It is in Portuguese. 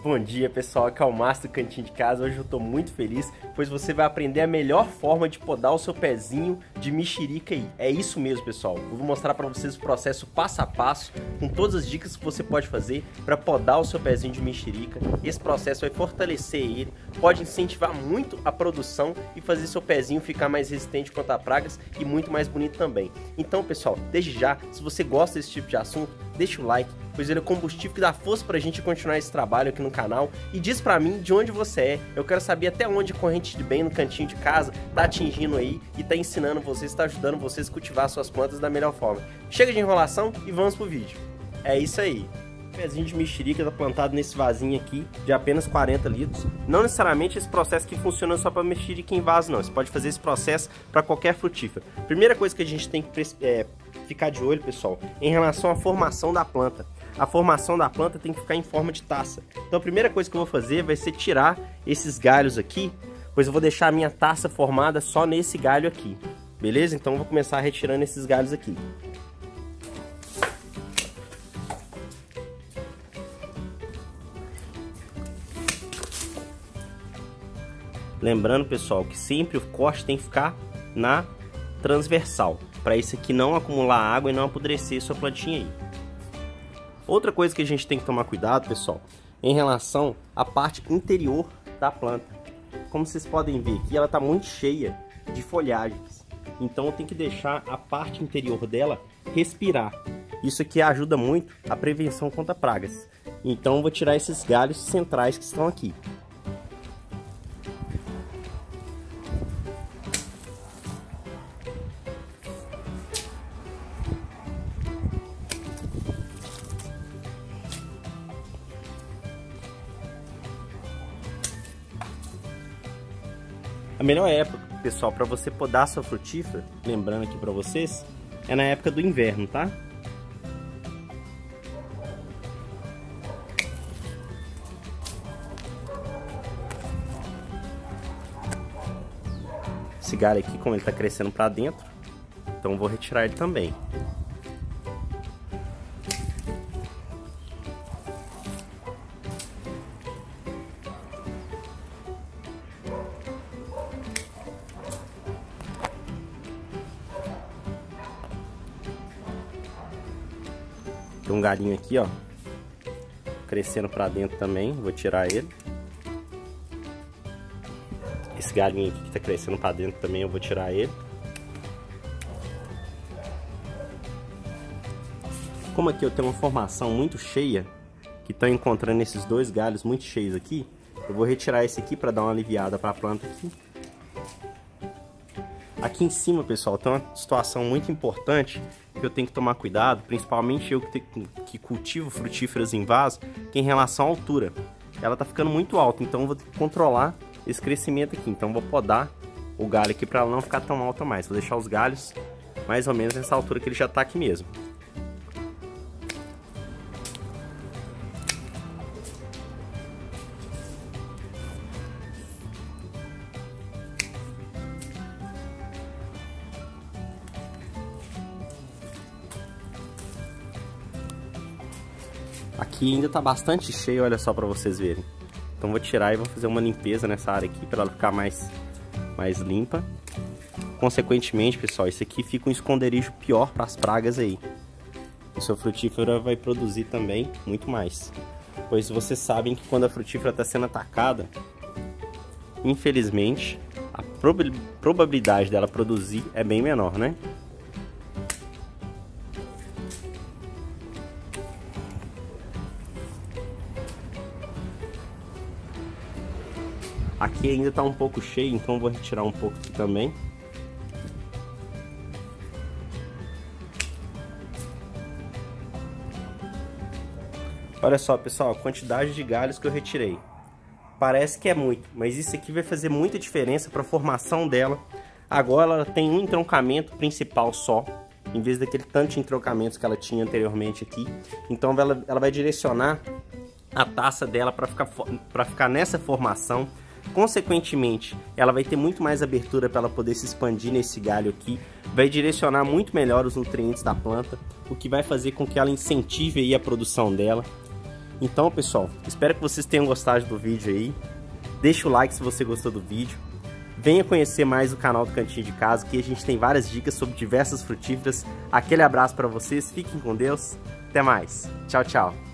Bom dia pessoal, aqui é o Márcio do Cantinho de Casa. Hoje eu estou muito feliz, pois você vai aprender a melhor forma de podar o seu pezinho de mexerica aí. É isso mesmo pessoal, eu vou mostrar para vocês o processo passo a passo, com todas as dicas que você pode fazer para podar o seu pezinho de mexerica. Esse processo vai fortalecer ele, pode incentivar muito a produção e fazer seu pezinho ficar mais resistente contra pragas e muito mais bonito também. Então pessoal, desde já, se você gosta desse tipo de assunto, deixa o like, pois ele é combustível que dá força pra gente continuar esse trabalho aqui no canal. E diz pra mim de onde você é. Eu quero saber até onde a corrente de bem no cantinho de casa tá atingindo aí e tá ensinando vocês, tá ajudando vocês a cultivar suas plantas da melhor forma. Chega de enrolação e vamos pro vídeo. É isso aí. Pezinho de mexerica tá plantado nesse vasinho aqui de apenas 40 litros. Não necessariamente esse processo que funciona só para mexerica em vaso, não. Você pode fazer esse processo para qualquer frutífera. Primeira coisa que a gente tem que é, ficar de olho, pessoal, em relação à formação da planta. A formação da planta tem que ficar em forma de taça. Então a primeira coisa que eu vou fazer vai ser tirar esses galhos aqui, pois eu vou deixar a minha taça formada só nesse galho aqui. Beleza? Então eu vou começar retirando esses galhos aqui. Lembrando, pessoal, que sempre o corte tem que ficar na transversal, para isso aqui não acumular água e não apodrecer sua plantinha aí. Outra coisa que a gente tem que tomar cuidado, pessoal, em relação à parte interior da planta. Como vocês podem ver aqui, ela está muito cheia de folhagens. Então eu tenho que deixar a parte interior dela respirar. Isso aqui ajuda muito a prevenção contra pragas. Então vou tirar esses galhos centrais que estão aqui. A melhor época, pessoal, para você podar sua frutífera, lembrando aqui para vocês, é na época do inverno, tá? Esse galho aqui, como ele está crescendo para dentro, então vou retirar ele também. Tem um galinho aqui, ó. Crescendo pra dentro também. Vou tirar ele. Esse galinho aqui que tá crescendo pra dentro também, eu vou tirar ele. Como aqui eu tenho uma formação muito cheia, que estão encontrando esses dois galhos muito cheios aqui, eu vou retirar esse aqui para dar uma aliviada para a planta aqui. Aqui em cima, pessoal, tem uma situação muito importante que eu tenho que tomar cuidado, principalmente eu que, que cultivo frutíferas em vaso, que em relação à altura. Ela tá ficando muito alta, então eu vou ter que controlar esse crescimento aqui. Então vou podar o galho aqui para ela não ficar tão alta mais. Vou deixar os galhos mais ou menos nessa altura que ele já tá aqui mesmo. Aqui ainda tá bastante cheio, olha só para vocês verem. Então vou tirar e vou fazer uma limpeza nessa área aqui para ela ficar mais, mais limpa. Consequentemente, pessoal, isso aqui fica um esconderijo pior para as pragas aí. O seu frutífero vai produzir também muito mais. Pois vocês sabem que quando a frutífera está sendo atacada, infelizmente, a probabilidade dela produzir é bem menor, né? Aqui ainda está um pouco cheio, então vou retirar um pouco aqui também. Olha só, pessoal, a quantidade de galhos que eu retirei. Parece que é muito, mas isso aqui vai fazer muita diferença para a formação dela. Agora ela tem um entroncamento principal só, em vez daquele tanto de entroncamentos que ela tinha anteriormente aqui. Então ela, ela vai direcionar a taça dela para ficar, ficar nessa formação Consequentemente, ela vai ter muito mais abertura para ela poder se expandir nesse galho aqui, vai direcionar muito melhor os nutrientes da planta, o que vai fazer com que ela incentive a produção dela. Então, pessoal, espero que vocês tenham gostado do vídeo aí. Deixa o like se você gostou do vídeo. Venha conhecer mais o canal do Cantinho de Casa, que a gente tem várias dicas sobre diversas frutíferas. Aquele abraço para vocês, fiquem com Deus. Até mais. Tchau, tchau.